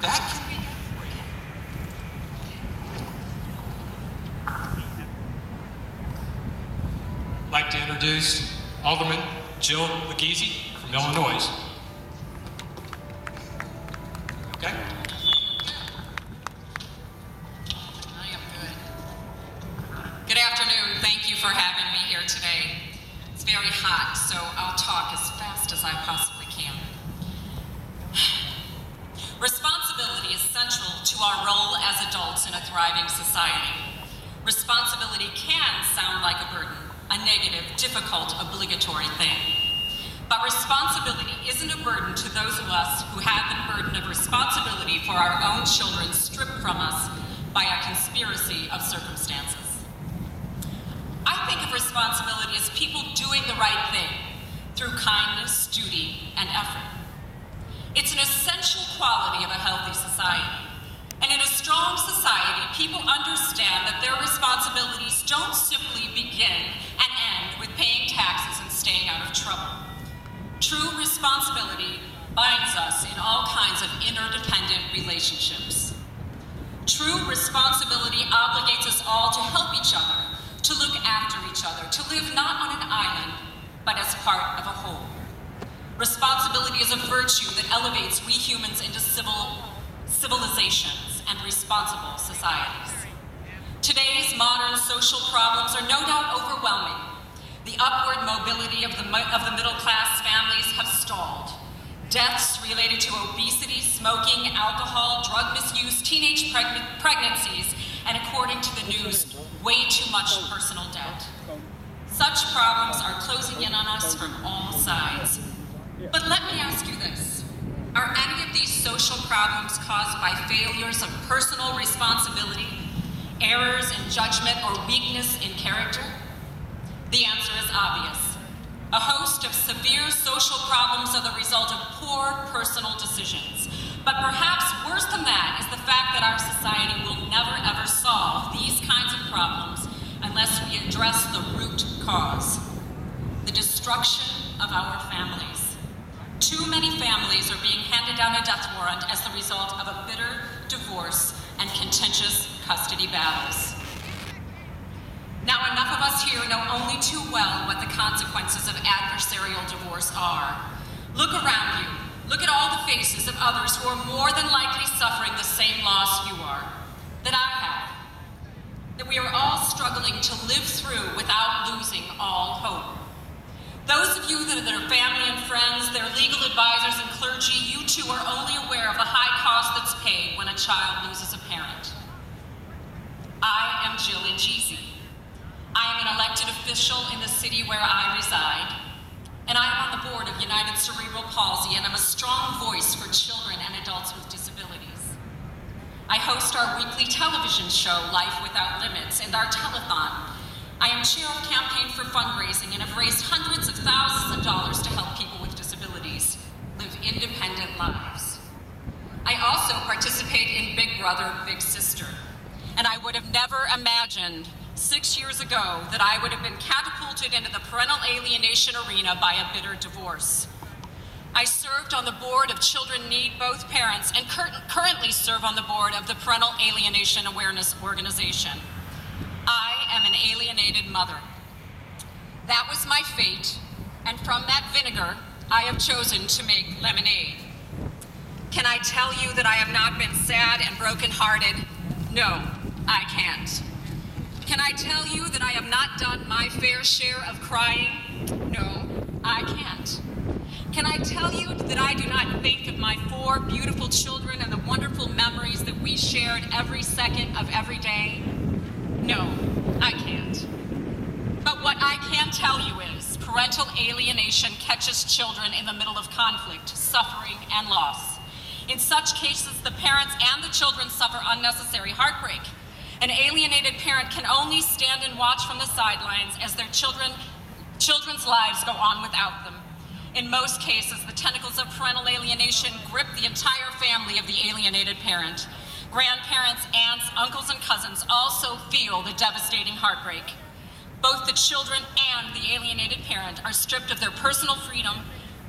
that can be. I'd like to introduce Alderman Jill Egizii from Illinois. Okay? Good afternoon. Thank you for having me here today. It's very hot, so I'll talk as fast as I possibly can. Responsibility is central to our role as adults in a thriving society. Responsibility can sound like a burden, a negative, difficult, obligatory thing. But responsibility isn't a burden to those of us who have the burden of responsibility for our own children stripped from us by a conspiracy of circumstances. I think of responsibility as people doing the right thing through kindness, duty, and effort. It's an essential quality of a healthy society. And in a strong society, people understand that their responsibilities don't simply begin and end with paying taxes and staying out of trouble. True responsibility binds us in all kinds of interdependent relationships. True responsibility obligates us all to help each other, to look after each other, to live not on an island, but as part of a whole. Responsibility is a virtue that elevates we humans into civil civilizations and responsible societies. Today's modern social problems are no doubt overwhelming. The upward mobility of the, of the middle class families have stalled. Deaths related to obesity, smoking, alcohol, drug misuse, teenage pregn- pregnancies, and according to the news, way too much personal debt. Such problems are closing in on us from all sides. But let me ask you this Are any of these social problems caused by failures of personal responsibility, errors in judgment, or weakness in character? The answer is obvious. A host of severe social problems are the result of poor personal decisions. But perhaps worse than that is the fact that our society will never ever solve these kinds of problems unless we address the root cause the destruction of our families. Too many families are being handed down a death warrant as the result of a bitter divorce and contentious custody battles. Now, enough of us here know only too well what the consequences of adversarial divorce are. Look around you. Look at all the faces of others who are more than likely suffering the same loss you are, that I have, that we are all struggling to live through without losing all hope. Those of you that are their family and friends, their legal advisors and clergy, you too are only aware of the high cost that's paid when a child loses a parent. I am Jill Egizii. I am an elected official in the city where I reside, and I am on the board of United Cerebral Palsy, and I'm a strong voice for children and adults with disabilities. I host our weekly television show, Life Without Limits, and our telethon. I am chair of campaign for fundraising and have raised hundreds of thousands of dollars to help people with disabilities live independent lives. I also participate in Big Brother, Big Sister, and I would have never imagined six years ago that I would have been catapulted into the parental alienation arena by a bitter divorce. I served on the board of Children Need Both Parents and cur- currently serve on the board of the Parental Alienation Awareness Organization. I am an alienated mother. That was my fate, and from that vinegar, I have chosen to make lemonade. Can I tell you that I have not been sad and brokenhearted? No, I can't. Can I tell you that I have not done my fair share of crying? No, I can't. Can I tell you that I do not think of my four beautiful children and the wonderful memories that we shared every second of every day? No, I can't. But what I can tell you is parental alienation catches children in the middle of conflict, suffering, and loss. In such cases, the parents and the children suffer unnecessary heartbreak. An alienated parent can only stand and watch from the sidelines as their children, children's lives go on without them. In most cases, the tentacles of parental alienation grip the entire family of the alienated parent. Grandparents, aunts, uncles, and cousins also feel the devastating heartbreak. Both the children and the alienated parent are stripped of their personal freedom,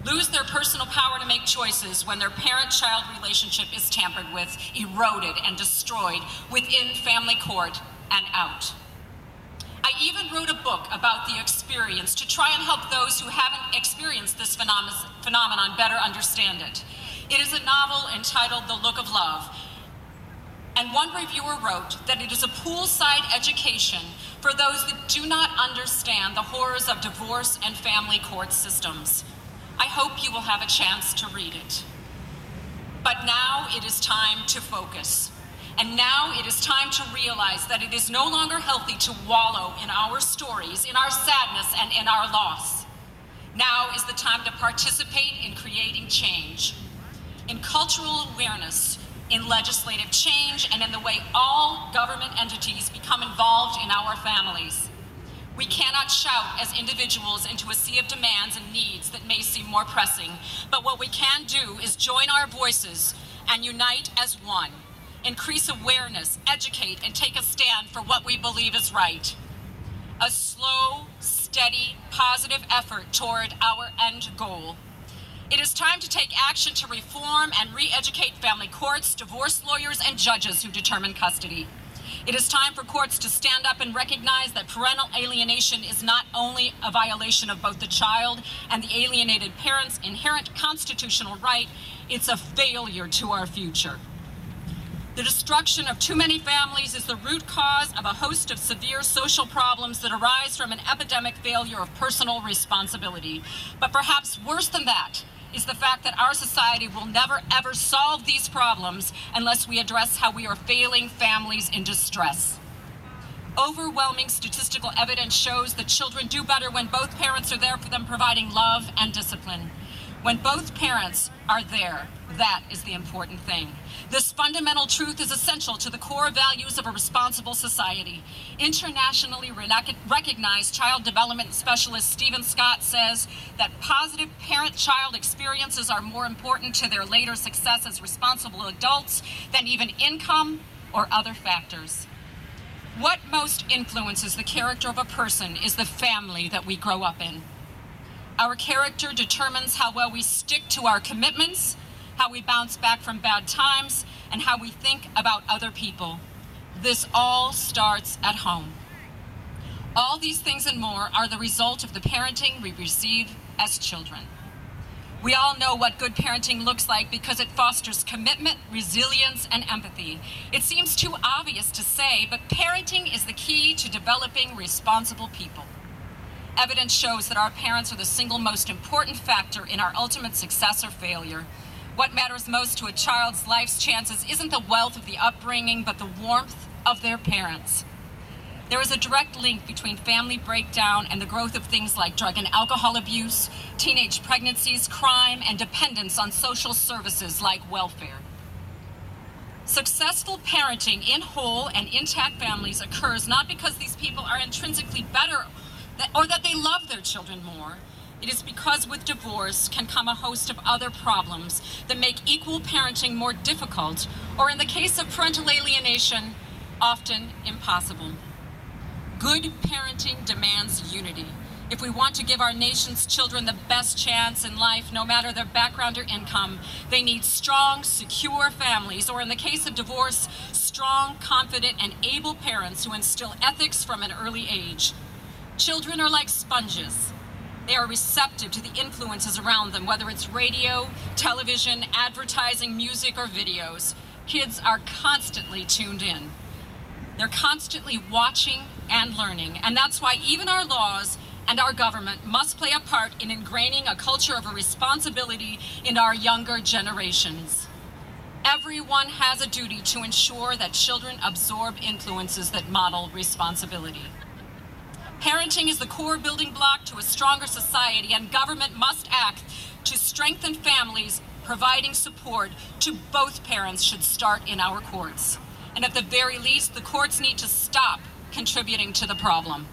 lose their personal power to make choices when their parent child relationship is tampered with, eroded, and destroyed within family court and out. I even wrote a book about the experience to try and help those who haven't experienced this phenomenon better understand it. It is a novel entitled The Look of Love. And one reviewer wrote that it is a poolside education for those that do not understand the horrors of divorce and family court systems. I hope you will have a chance to read it. But now it is time to focus. And now it is time to realize that it is no longer healthy to wallow in our stories, in our sadness, and in our loss. Now is the time to participate in creating change, in cultural awareness, in legislative change, and in the way all government entities become involved in our families. We cannot shout as individuals into a sea of demands and needs that may seem more pressing, but what we can do is join our voices and unite as one, increase awareness, educate, and take a stand for what we believe is right. A slow, steady, positive effort toward our end goal. It is time to take action to reform and re educate family courts, divorce lawyers, and judges who determine custody. It is time for courts to stand up and recognize that parental alienation is not only a violation of both the child and the alienated parent's inherent constitutional right, it's a failure to our future. The destruction of too many families is the root cause of a host of severe social problems that arise from an epidemic failure of personal responsibility. But perhaps worse than that, is the fact that our society will never ever solve these problems unless we address how we are failing families in distress. Overwhelming statistical evidence shows that children do better when both parents are there for them, providing love and discipline. When both parents are there, that is the important thing. This fundamental truth is essential to the core values of a responsible society. Internationally recognized child development specialist Stephen Scott says that positive parent child experiences are more important to their later success as responsible adults than even income or other factors. What most influences the character of a person is the family that we grow up in. Our character determines how well we stick to our commitments, how we bounce back from bad times, and how we think about other people. This all starts at home. All these things and more are the result of the parenting we receive as children. We all know what good parenting looks like because it fosters commitment, resilience, and empathy. It seems too obvious to say, but parenting is the key to developing responsible people. Evidence shows that our parents are the single most important factor in our ultimate success or failure. What matters most to a child's life's chances isn't the wealth of the upbringing, but the warmth of their parents. There is a direct link between family breakdown and the growth of things like drug and alcohol abuse, teenage pregnancies, crime, and dependence on social services like welfare. Successful parenting in whole and intact families occurs not because these people are intrinsically better or that they love their children more. It is because with divorce can come a host of other problems that make equal parenting more difficult, or in the case of parental alienation, often impossible. Good parenting demands unity. If we want to give our nation's children the best chance in life, no matter their background or income, they need strong, secure families, or in the case of divorce, strong, confident, and able parents who instill ethics from an early age. Children are like sponges. They are receptive to the influences around them, whether it's radio, television, advertising, music, or videos. Kids are constantly tuned in. They're constantly watching and learning, and that's why even our laws and our government must play a part in ingraining a culture of a responsibility in our younger generations. Everyone has a duty to ensure that children absorb influences that model responsibility. Parenting is the core building block to a stronger society, and government must act to strengthen families. Providing support to both parents should start in our courts. And at the very least, the courts need to stop contributing to the problem.